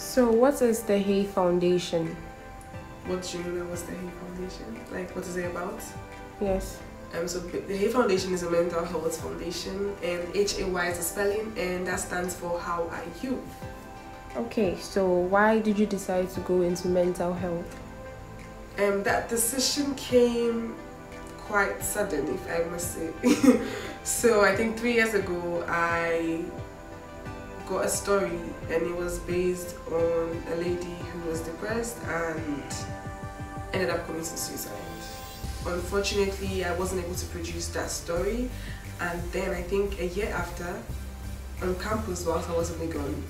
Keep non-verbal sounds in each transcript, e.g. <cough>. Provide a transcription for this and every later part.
So, what is the Hay Foundation? What do you know was the Hay Foundation? Like, what is it about? Yes. Um, so the Hay Foundation is a mental health foundation, and H-A-Y is a spelling, and that stands for How Are You? Okay, so why did you decide to go into mental health? Um, that decision came quite sudden, if I must say. <laughs> so I think three years ago, I got a story, and it was based on a lady who was depressed and ended up committing suicide. Unfortunately, I wasn't able to produce that story, and then I think a year after, on campus whilst I was in Legon,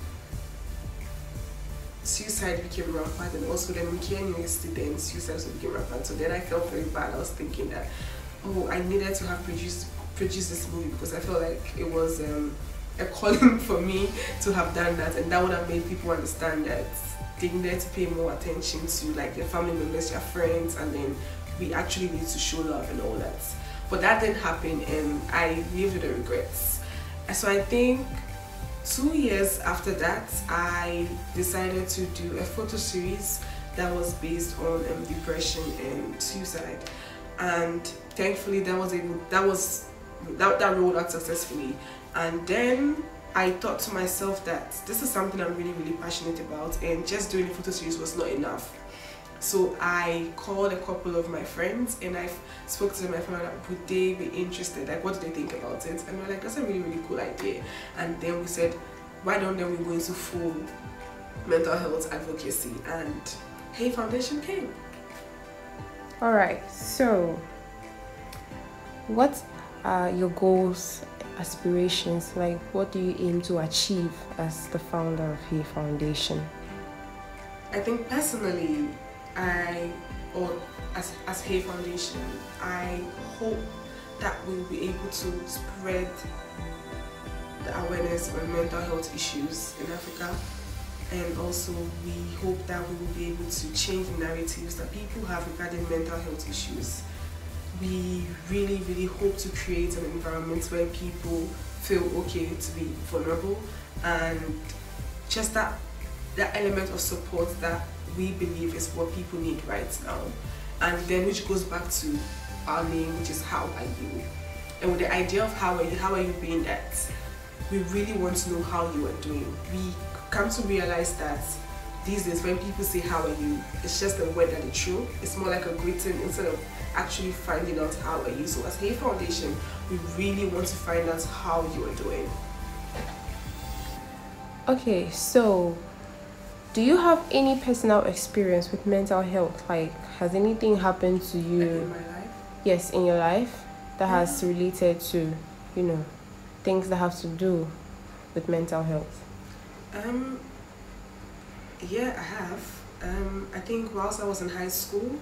suicide became rampant and also then Mkia University then suicide also became rampant. So then I felt very bad. I was thinking that oh I needed to have produced produced this movie because I felt like it was um, a calling for me to have done that and that would have made people understand that they needed to pay more attention to like their family members, their friends and then we actually need to show love and all that. But that didn't happen and I lived with the regrets. So I think two years after that, I decided to do a photo series that was based on um, depression and suicide. And thankfully, that was able that was that that rolled out successfully. And then I thought to myself that this is something I'm really really passionate about, and just doing a photo series was not enough. So I called a couple of my friends and I spoke to them. I found out would they be interested? Like, what do they think about it? And we're like, that's a really really cool idea. And then we said, why don't then we go into full mental health advocacy? And Hay Foundation came. All right. So, what are your goals, aspirations? Like, what do you aim to achieve as the founder of Hay Foundation? I think personally, I, or as, as Foundation, I hope that we'll be able to spread the awareness on mental health issues in Africa and also we hope that we will be able to change the narratives that people have regarding mental health issues. We really, really hope to create an environment where people feel okay to be vulnerable and just that that element of support that we believe is what people need right now. And then which goes back to our name, which is how are you? And with the idea of how are you, how are you being that we really want to know how you are doing. We come to realize that these days when people say how are you, it's just a word that it's true. It's more like a greeting instead of actually finding out how are you. So as Hay Foundation, we really want to find out how you are doing. Okay, so do you have any personal experience with mental health? Like, has anything happened to you? in my life. Yes, in your life that has related to, you know, things that have to do with mental health? Um, yeah, I have. Um, I think whilst I was in high school,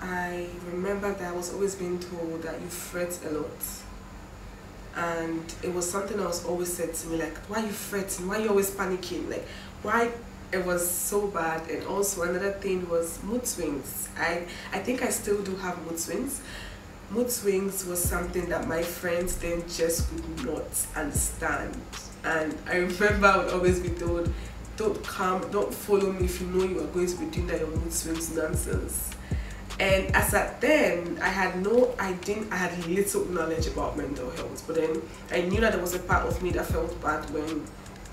I remember that I was always being told that you fret a lot. And it was something that was always said to me, like, why you fretting? Why you always panicking? Like, why it was so bad. And also another thing was mood swings. I, I think I still do have mood swings. Mood swings was something that my friends then just could not understand. And I remember I would always be told, don't come, don't follow me if you know you are going to be doing that your mood swings nonsense. And as at then, I had no, I didn't, I had little knowledge about mental health. But then I knew that there was a part of me that felt bad when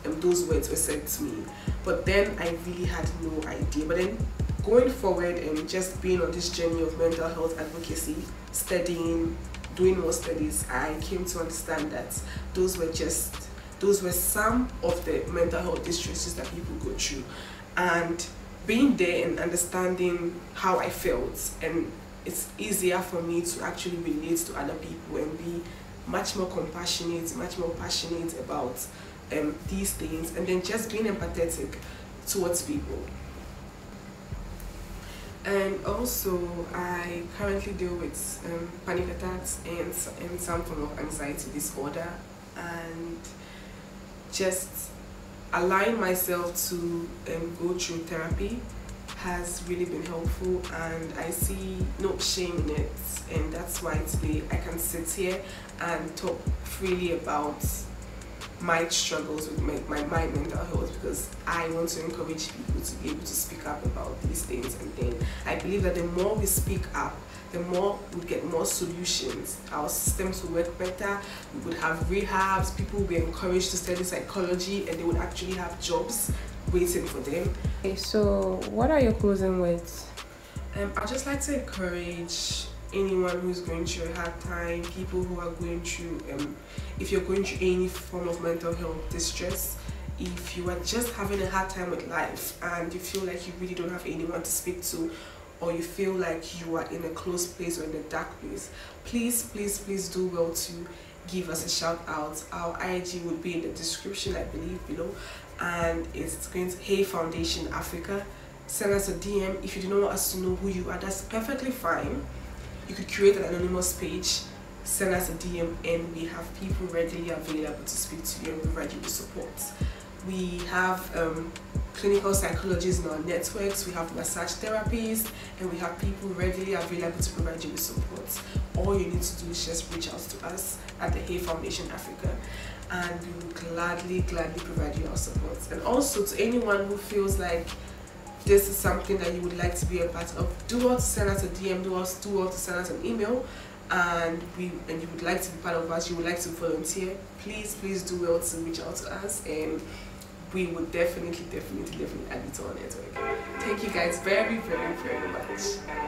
um, those words were said to me. But then I really had no idea. But then going forward and just being on this journey of mental health advocacy, studying, doing more studies, I came to understand that those were just, those were some of the mental health distresses that people go through. And being there and understanding how I felt and it's easier for me to actually relate to other people and be much more compassionate, much more passionate about um, these things and then just being empathetic towards people. And also, I currently deal with um, panic attacks and, and some form of anxiety disorder and just allowing myself to um, go through therapy has really been helpful and I see no shame in it. And that's why today I can sit here and talk freely about my struggles with my, my, my mental health because I want to encourage people to be able to speak up about these things. And then I believe that the more we speak up the more we get more solutions. Our systems will work better. We would have rehabs. People would be encouraged to study psychology and they would actually have jobs waiting for them. Okay so what are your closing words um, I'd just like to encourage anyone who's going through a hard time, people who are going through, um, if you're going through any form of mental health distress, if you are just having a hard time with life and you feel like you really don't have anyone to speak to, or you feel like you are in a closed place or in a dark place, please, please, please do well to give us a shout out. Our IG would be in the description, I believe, below, and it's going to Hay Foundation Africa. Send us a DM if you do not want us to know who you are. That's perfectly fine you could create an anonymous page send us a dm and we have people readily available to speak to you and provide you with support we have um, clinical psychologists in our networks we have massage therapists and we have people readily available to provide you with support. All you need to do is just reach out to us at the hay foundation africa and we will gladly gladly provide you our support. And also to anyone who feels like this is something that you would like to be a part of, do well to send us a DM, do well to send us an email and we and you would like to be part of us, you would like to volunteer, please please do well to reach out to us and we would definitely definitely definitely add it to our network. Thank you guys very very very much.